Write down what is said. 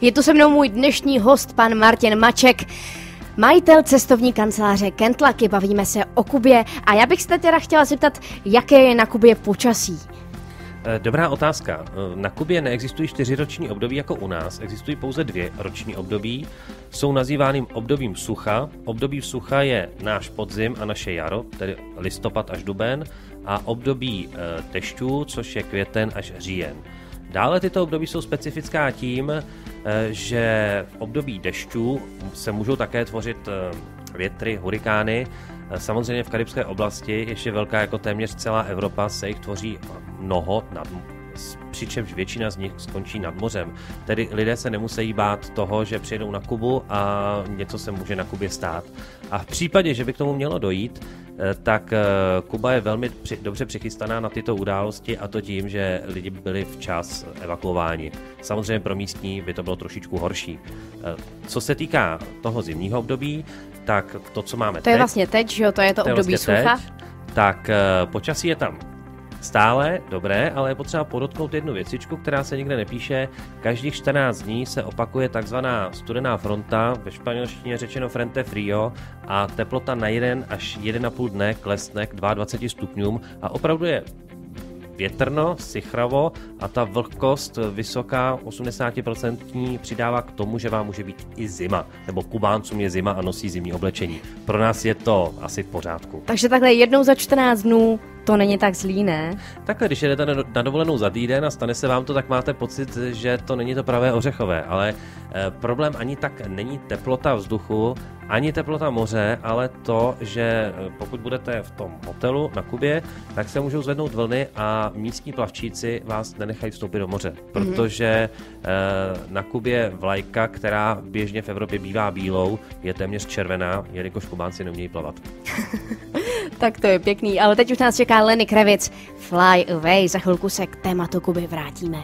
Je tu se mnou můj dnešní host, pan Martin Maček. Majitel cestovní kanceláře Kentlaky, bavíme se o Kubě a já bych se teda chtěla zeptat, jaké je na Kubě počasí. Eh, dobrá otázka. Eh, na Kubě neexistují čtyřiroční období jako u nás, existují pouze dvě roční období. Jsou nazýváným obdobím sucha. Období sucha je náš podzim a naše jaro, tedy listopad až duben, a období e, dešťů, což je květen až říjen. Dále tyto období jsou specifická tím, že v období dešťů se můžou také tvořit větry, hurikány. Samozřejmě v karibské oblasti, ještě velká jako téměř celá Evropa, se jich tvoří mnoho, nad, přičemž většina z nich skončí nad mořem. Tedy lidé se nemusí bát toho, že přijedou na Kubu a něco se může na Kubě stát. A v případě, že by k tomu mělo dojít, eh, tak eh, Kuba je velmi při, dobře přichystaná na tyto události a to tím, že lidi byli včas evakuováni. Samozřejmě pro místní by to bylo trošičku horší. Eh, co se týká toho zimního období, tak to, co máme To je teď, vlastně teď, že jo, to je to, to je období vlastně sucha. teď, tak počasí je tam Stále dobré, ale je potřeba podotknout jednu věcičku, která se nikde nepíše. Každých 14 dní se opakuje takzvaná studená fronta, ve španělštině řečeno frente frio, a teplota na 1 až 1,5 dne klesne k 22 stupňům a opravdu je větrno, sichravo a ta vlhkost vysoká 80% přidává k tomu, že vám může být i zima. Nebo Kubáncům je zima a nosí zimní oblečení. Pro nás je to asi v pořádku. Takže takhle jednou za 14 dnů to není tak zlý, ne? Takhle, když jdete na dovolenou za týden a stane se vám to, tak máte pocit, že to není to pravé ořechové, ale problém ani tak není teplota vzduchu, ani teplota moře, ale to, že eh, pokud budete v tom hotelu na Kubě, tak se můžou zvednout vlny a místní plavčíci vás nenechají vstoupit do moře, mm-hmm. protože e, na Kubě vlajka, která běžně v Evropě bývá bílou, je téměř červená, jelikož Kubánci neumějí plavat. tak to je pěkný, ale teď už nás čeká Lenny Kravic. Fly away, za chvilku se k tématu Kuby vrátíme.